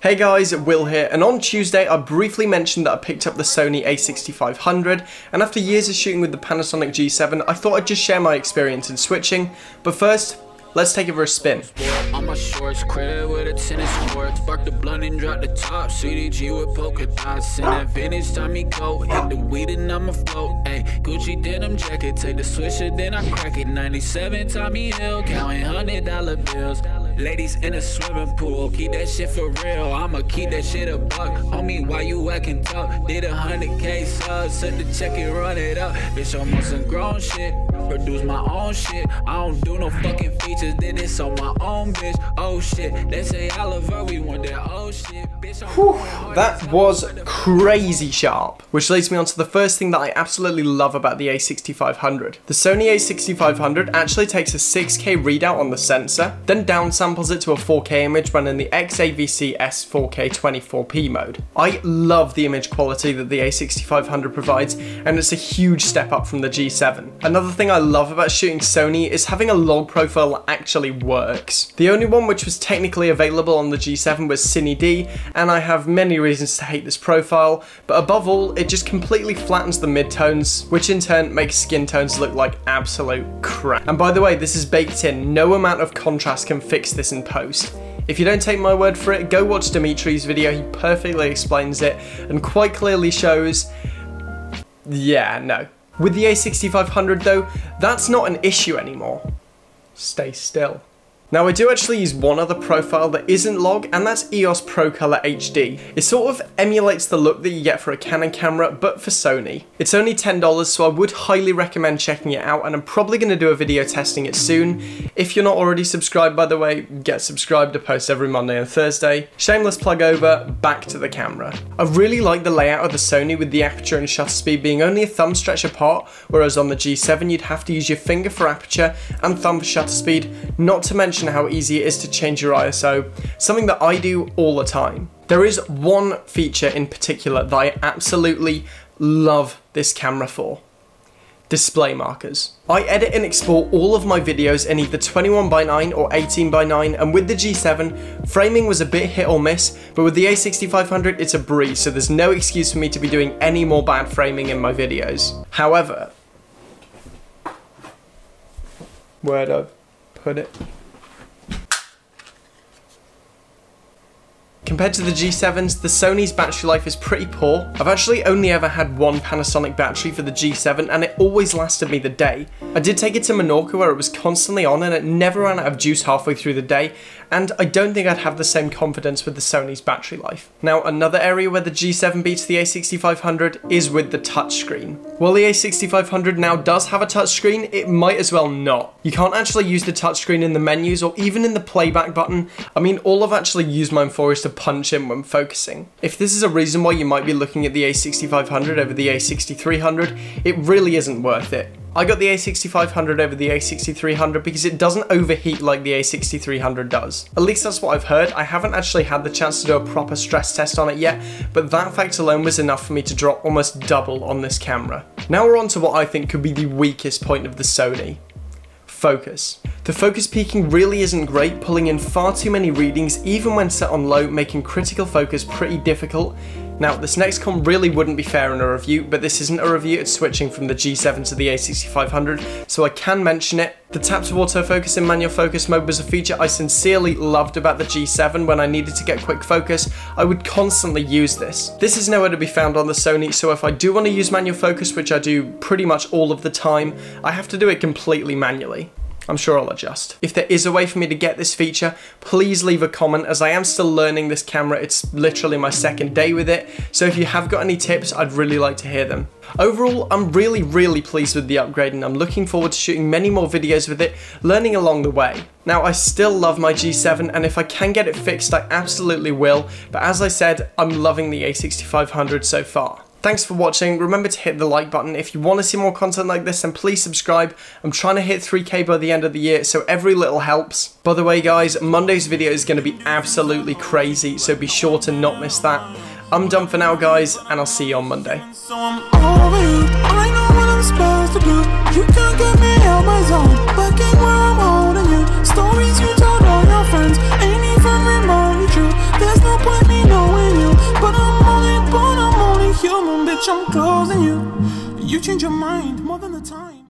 Hey guys, Will here, and on Tuesday I briefly mentioned that I picked up the Sony a6500, and after years of shooting with the Panasonic G7, I thought I'd just share my experience in switching, but first, let's take it for a spin. Gucci denim jacket, take the then I crack it, 97 Tommy Hill, counting hundred dollar bills, Ladies in a swimming pool, keep that shit for real. I'ma keep that shit a buck. Homie, why you acting tough? Did a hundred K subs, set the check and run it up. Bitch, I'm on some grown shit. Produce my own shit. I don't do no fucking features, did this on my own bitch. Oh shit, they say Oliver, we want that old shit. Whew, that was crazy sharp. Which leads me on to the first thing that I absolutely love about the A6500. The Sony A6500 actually takes a 6K readout on the sensor, then downsamples it to a 4K image running the XAVC S4K 24p mode. I love the image quality that the A6500 provides and it's a huge step up from the G7. Another thing I love about shooting Sony is having a log profile that actually works. The only one which was technically available on the G7 was Cine D and I have many reasons to hate this profile, but above all it just completely flattens the midtones, which in turn makes skin tones look like absolute crap. And by the way, this is baked in, no amount of contrast can fix this in post. If you don't take my word for it, go watch Dimitri's video, he perfectly explains it and quite clearly shows, yeah, no. With the A6500 though, that's not an issue anymore. Stay still. Now I do actually use one other profile that isn't log and that's EOS Pro Color HD. It sort of emulates the look that you get for a Canon camera but for Sony. It's only $10 so I would highly recommend checking it out and I'm probably going to do a video testing it soon. If you're not already subscribed by the way, get subscribed to post every Monday and Thursday. Shameless plug over, back to the camera. I really like the layout of the Sony with the aperture and shutter speed being only a thumb stretch apart whereas on the G7 you'd have to use your finger for aperture and thumb for shutter speed, not to mention mention how easy it is to change your ISO, something that I do all the time. There is one feature in particular that I absolutely love this camera for. Display markers. I edit and export all of my videos in either 21 by 9 or 18 by 9 and with the G7, framing was a bit hit or miss, but with the A6500 it's a breeze so there's no excuse for me to be doing any more bad framing in my videos. However, where'd I put it? Compared to the G7s, the Sony's battery life is pretty poor. I've actually only ever had one Panasonic battery for the G7 and it always lasted me the day. I did take it to Menorca where it was constantly on and it never ran out of juice halfway through the day and I don't think I'd have the same confidence with the Sony's battery life. Now another area where the G7 beats the A6500 is with the touchscreen. While the A6500 now does have a touchscreen, it might as well not. You can't actually use the touchscreen in the menus or even in the playback button. I mean all I've actually used mine for is to punch in when focusing. If this is a reason why you might be looking at the A6500 over the A6300, it really isn't worth it. I got the A6500 over the A6300 because it doesn't overheat like the A6300 does. At least that's what I've heard. I haven't actually had the chance to do a proper stress test on it yet, but that fact alone was enough for me to drop almost double on this camera. Now we're on to what I think could be the weakest point of the Sony. Focus. The focus peaking really isn't great, pulling in far too many readings even when set on low, making critical focus pretty difficult. Now, this next com really wouldn't be fair in a review, but this isn't a review, it's switching from the G7 to the A6500, so I can mention it. The tap to autofocus in manual focus mode was a feature I sincerely loved about the G7 when I needed to get quick focus. I would constantly use this. This is nowhere to be found on the Sony, so if I do want to use manual focus, which I do pretty much all of the time, I have to do it completely manually. I'm sure I'll adjust. If there is a way for me to get this feature, please leave a comment as I am still learning this camera. It's literally my second day with it. So if you have got any tips, I'd really like to hear them. Overall, I'm really, really pleased with the upgrade and I'm looking forward to shooting many more videos with it, learning along the way. Now, I still love my G7 and if I can get it fixed, I absolutely will, but as I said, I'm loving the A6500 so far. Thanks for watching. Remember to hit the like button. If you want to see more content like this, then please subscribe. I'm trying to hit 3k by the end of the year, so every little helps. By the way, guys, Monday's video is going to be absolutely crazy, so be sure to not miss that. I'm done for now, guys, and I'll see you on Monday. Stories I'm closing you. You change your mind more than the time.